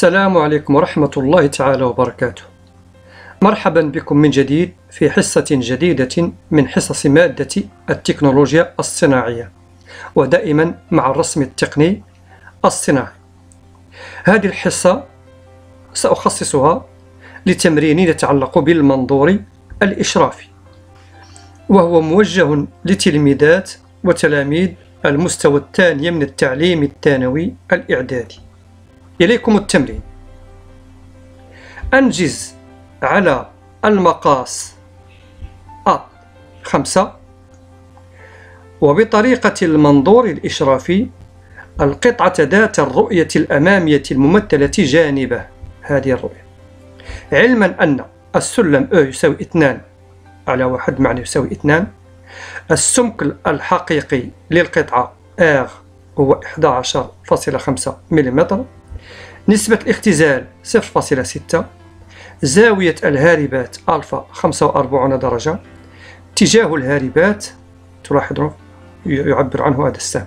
السلام عليكم ورحمة الله تعالى وبركاته. مرحبا بكم من جديد في حصة جديدة من حصص مادة التكنولوجيا الصناعية، ودائما مع الرسم التقني الصناعي. هذه الحصة سأخصصها لتمرين يتعلق بالمنظور الإشرافي، وهو موجه لتلميذات وتلاميذ المستوى الثاني من التعليم الثانوي الإعدادي. إليكم التمرين. أنجز على المقاس أ خمسة وبطريقة المنظور الإشرافي القطعة ذات الرؤية الأمامية الممثلة جانبه. هذه الرؤية. علما أن السلم أ يساوي اثنان على واحد معنى يساوي اثنان. السمك الحقيقي للقطعة R هو 11.5 ملم نسبة الاختزال 0.6 زاوية الهاربات ألفا 45 درجة اتجاه الهاربات تلاحظون يعبر عنه هذا السهم.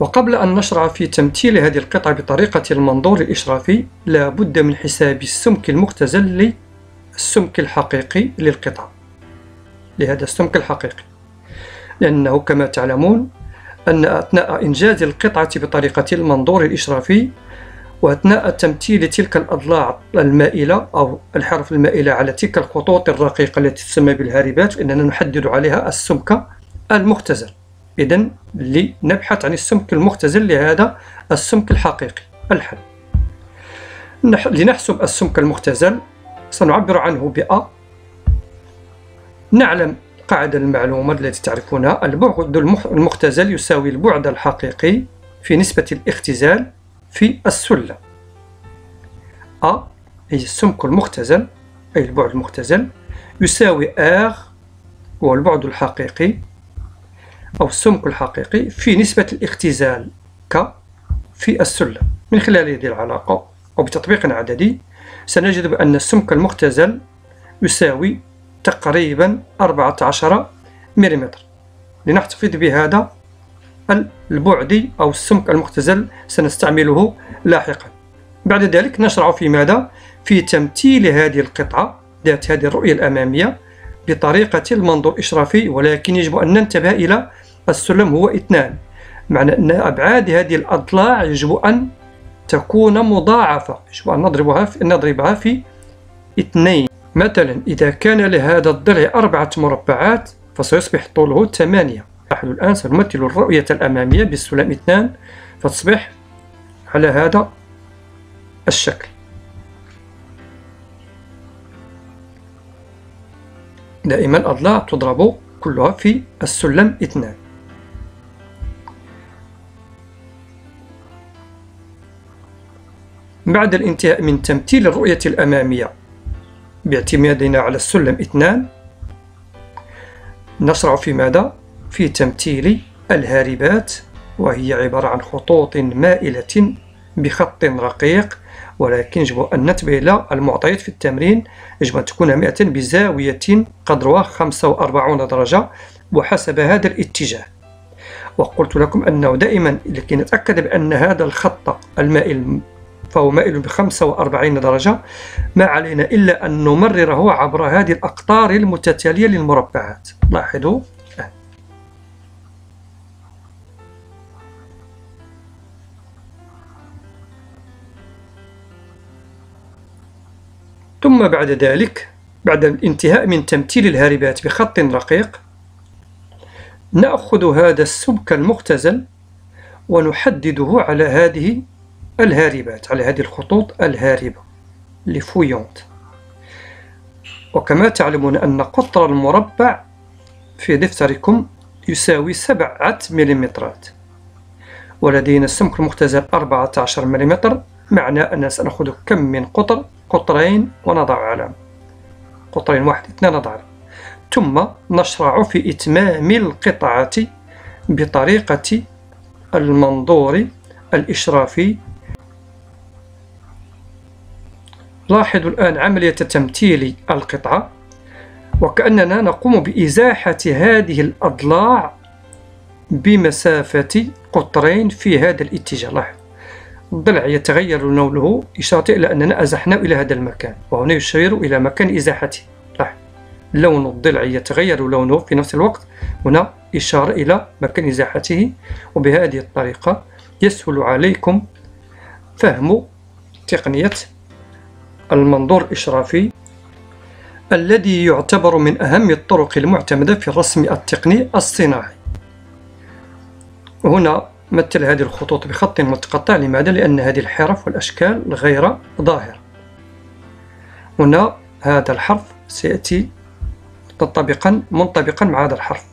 وقبل أن نشرع في تمثيل هذه القطعة بطريقة المنظور الإشرافي لا بد من حساب السمك المختزل للسمك الحقيقي للقطعة. لهذا السمك الحقيقي. لأنه كما تعلمون أن أثناء إنجاز القطعة بطريقة المنظور الإشرافي وأثناء تمثيل تلك الأضلاع المائلة أو الحرف المائلة على تلك الخطوط الرقيقة التي تسمى بالهاربات فإننا نحدد عليها السمك المختزل. إذا لنبحث عن السمك المختزل لهذا السمك الحقيقي الحل. لنحسب السمك المختزل سنعبر عنه بأ. نعلم قاعدة المعلومة التي تعرفونها. البعد المختزل يساوي البعد الحقيقي في نسبة الاختزال في السلة. أ هي السمك المختزل أي البعد المختزل يساوي R هو البعد الحقيقي أو السمك الحقيقي في نسبة الاختزال ك في السلة. من خلال هذه العلاقة أو بتطبيق عددي سنجد بأن السمك المختزل يساوي تقريبا 14 ملم لنحتفظ بهذا البعدي أو السمك المختزل سنستعمله لاحقا. بعد ذلك نشرع في ماذا؟ في تمثيل هذه القطعة ذات هذه الرؤية الأمامية بطريقة المنظور الإشرافي ولكن يجب أن ننتبه إلى السلم هو اثنان. معنى أن أبعاد هذه الأضلاع يجب أن تكون مضاعفة يجب أن نضربها في, نضربها في اثنين. مثلا إذا كان لهذا الضلع أربعة مربعات فسيصبح طوله ثمانية. نحن الآن سنمثل الرؤية الأمامية بالسلم اثنان فتصبح على هذا الشكل دائما الأضلاع تضرب كلها في السلم اثنان بعد الانتهاء من تمثيل الرؤية الأمامية باعتمادنا على السلم اثنان نشرع في ماذا؟ في تمثيل الهاربات وهي عبارة عن خطوط مائلة بخط رقيق ولكن يجب أن إلى المعطيات في التمرين. يجب أن تكون مائة بزاوية قدرها 45 درجة وحسب هذا الاتجاه. وقلت لكم أنه دائما لكي نتأكد بأن هذا الخط المائل فهو مائل ب 45 درجة ما علينا إلا أن نمرره عبر هذه الأقطار المتتالية للمربعات. لاحظوا؟ ثم بعد ذلك بعد الانتهاء من تمثيل الهاربات بخط رقيق نأخذ هذا السمك المختزل ونحدده على هذه الهاربات على هذه الخطوط الهاربة لفويونت وكما تعلمون أن قطر المربع في دفتركم يساوي سبعة مليمترات. ولدينا السمك المختزل 14 ملم معنى أننا سنأخذ كم من قطر؟ قطرين ونضع علامة قطرين واحد اثنين نضع علامة ثم نشرع في إتمام القطعة بطريقة المنظور الإشرافي. لاحظوا الآن عملية تمثيل القطعة. وكأننا نقوم بإزاحة هذه الأضلاع بمسافة قطرين في هذا الاتجاه. لاحظ الضلع يتغير لونه إشارة إلى أننا أزحنا إلى هذا المكان وهنا يشير إلى مكان إزاحته لاحظ لون الضلع يتغير لونه في نفس الوقت. هنا إشارة إلى مكان إزاحته وبهذه الطريقة يسهل عليكم فهم تقنية المنظور الإشرافي الذي يعتبر من أهم الطرق المعتمدة في الرسم التقني الصناعي. هنا مثل هذه الخطوط بخط متقطع لماذا؟ لأن هذه الحرف والأشكال غير ظاهرة هنا هذا الحرف سيأتي منطبقا منطبقا مع هذا الحرف.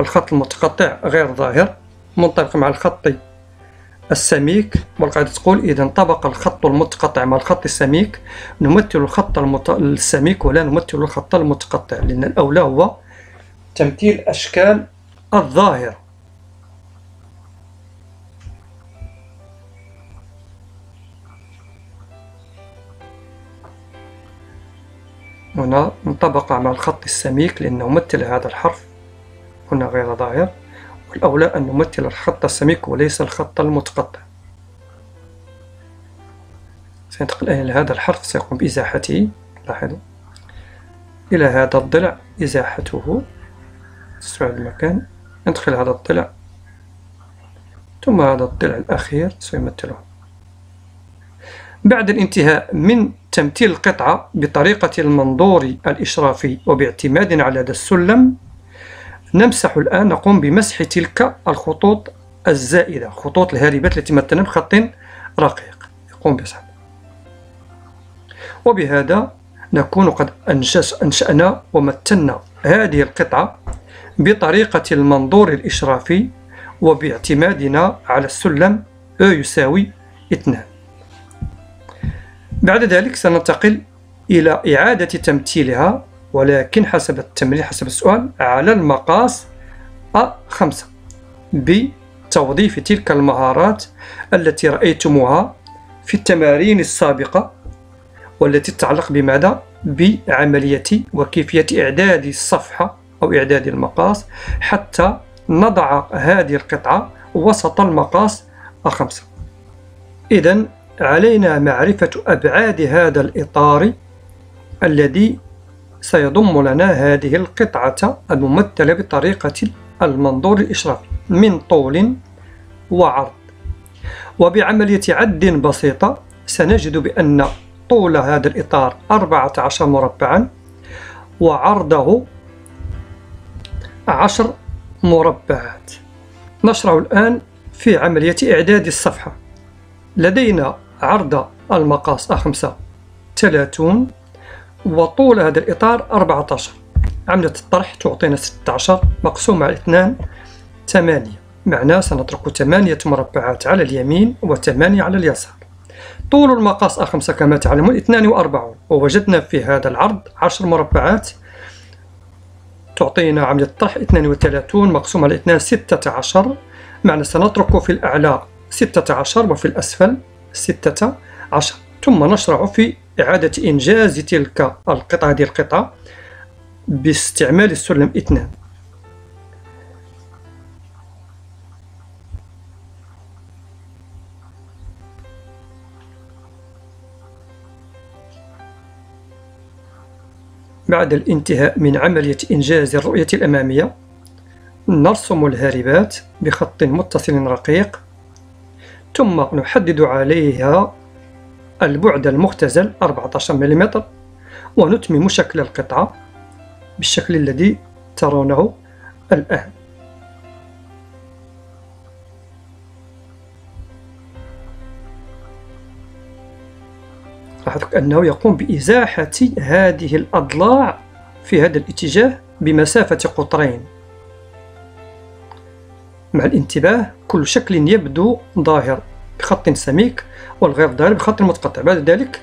الخط المتقطع غير ظاهر منطبق مع الخط السميك. والقاعدة تقول إذا انطبق الخط المتقطع مع الخط السميك نمثل الخط المت... السميك ولا نمثل الخط المتقطع لأن الأولى هو تمثيل أشكال الظاهرة هنا انطبق مع الخط السميك لأنه يمثل هذا الحرف. هنا غير ظاهر. والأولى أن نمثل الخط السميك وليس الخط المتقطع. سينتقل إلى هذا الحرف سيقوم بإزاحته. لاحظوا. إلى هذا الضلع إزاحته. استبعد المكان ندخل هذا الضلع. ثم هذا الضلع الأخير سيمثله. بعد الانتهاء من تمثيل القطعة بطريقة المنظور الإشرافي وباعتماد على هذا السلم نمسح الآن نقوم بمسح تلك الخطوط الزائدة الخطوط الهاربات التي مثلنا بخط رقيق. يقوم بسحب. وبهذا نكون قد أنشأنا ومثلنا هذه القطعة بطريقة المنظور الإشرافي وباعتمادنا على السلم E يساوي 2 بعد ذلك سننتقل إلى إعادة تمثيلها ولكن حسب التمرين حسب السؤال على المقاس أ5 بتوظيف تلك المهارات التي رأيتموها في التمارين السابقة والتي تتعلق بماذا؟ بعملية وكيفية إعداد الصفحة أو إعداد المقاس حتى نضع هذه القطعة وسط المقاس أ5 إذا علينا معرفة أبعاد هذا الإطار الذي سيضم لنا هذه القطعة الممثلة بطريقة المنظور الإشرافي من طول وعرض. وبعملية عد بسيطة سنجد بأن طول هذا الإطار 14 مربعا وعرضه 10 مربعات. نشرع الآن في عملية إعداد الصفحة. لدينا عرض المقاس A5 30 وطول هذا الإطار 14 عملية الطرح تعطينا 16 مقسوم على 2 8 معناه سنترك 8 مربعات على اليمين و8 على اليسار. طول المقاس A5 كما تعلمون 42 ووجدنا في هذا العرض 10 مربعات. تعطينا عملية الطرح 32 مقسوم على 2 16 معنى سنترك في الأعلى 16 وفي الأسفل ستة عشر. ثم نشرع في إعادة إنجاز تلك القطعة هذه القطعة باستعمال السلم اثنان. بعد الانتهاء من عملية إنجاز الرؤية الأمامية نرسم الهاربات بخط متصل رقيق. ثم نحدد عليها البعد المختزل 14 ملم ونتمم شكل القطعة بالشكل الذي ترونه الآن. لاحظوا أنه يقوم بإزاحة هذه الأضلاع في هذا الاتجاه بمسافة قطرين. مع الانتباه كل شكل يبدو ظاهر بخط سميك والغير ظاهر بخط متقطع بعد ذلك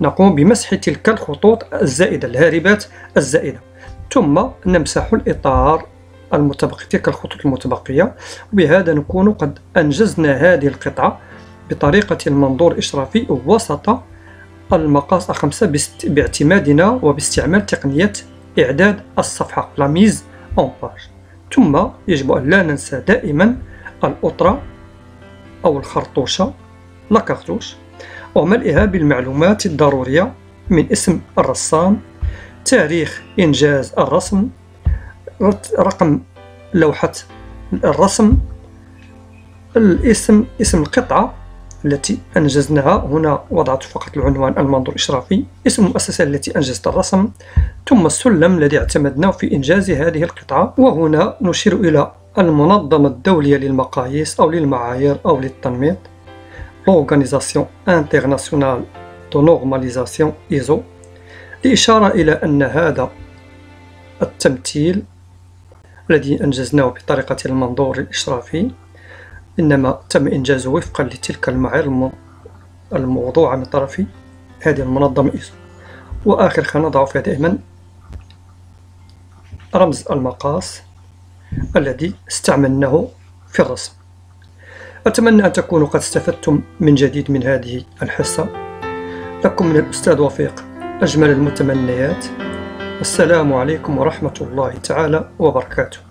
نقوم بمسح تلك الخطوط الزائدة الهاربات الزائدة. ثم نمسح الإطار المتبقي تلك الخطوط المتبقية. وبهذا نكون قد أنجزنا هذه القطعة بطريقة المنظور الإشرافي وسط المقاس خمسة باعتمادنا وباستعمال تقنية إعداد الصفحة لاميز أون باج ثم يجب أن لا ننسى دائما الأطرة أو الخرطوشة لا وملئها بالمعلومات الضرورية من اسم الرسام؟ تاريخ إنجاز الرسم. رقم لوحة الرسم. الاسم اسم القطعة. التي أنجزناها هنا وضعت فقط العنوان المنظور الإشرافي اسم المؤسسة التي أنجزت الرسم ثم السلم الذي اعتمدناه في إنجاز هذه القطعة وهنا نشير إلى المنظمة الدولية للمقاييس أو للمعايير أو للتنميط l'Organisation internationale de normalisation ISO لإشارة إلى أن هذا التمثيل الذي أنجزناه بطريقة المنظور الإشرافي إنما تم إنجازه وفقا لتلك المعايير الموضوعة من طرف هذه المنظمة إيزو. وآخر خانة نضع فيها دائما رمز المقاس الذي استعملناه في الرسم. أتمنى أن تكونوا قد استفدتم من جديد من هذه الحصة. لكم من الأستاذ وفيق أجمل المتمنيات. السلام عليكم ورحمة الله تعالى وبركاته.